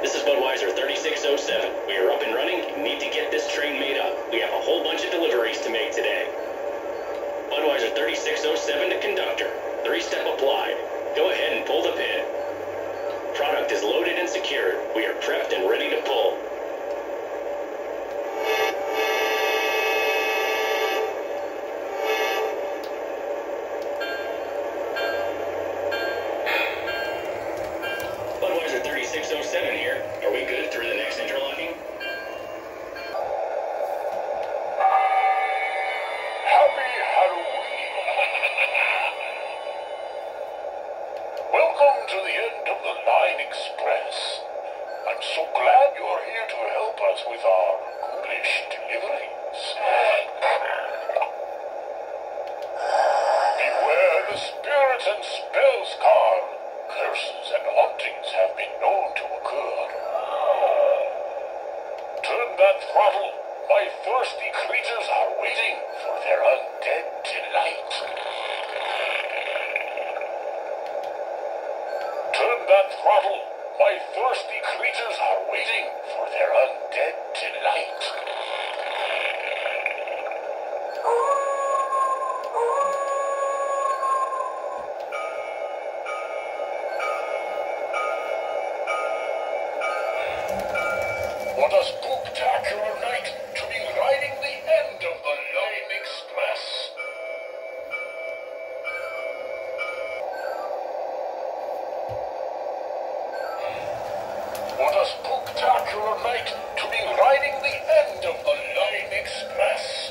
This is Budweiser 3607. We are up and running need to get this train made up. We have a whole bunch of deliveries to make today. Budweiser 3607 to conductor. Three-step applied. Welcome to the end of the Line Express. I'm so glad you're here to help us with our ghoulish deliveries. Beware the spirits and spells, Carl. Curses and hauntings have been known to occur. Turn that throttle. My thirsty creatures are waiting for their undead delight. Turn that throttle. My thirsty creatures are waiting for their undead delight. What a spectacular night to be riding the end of the Line Express!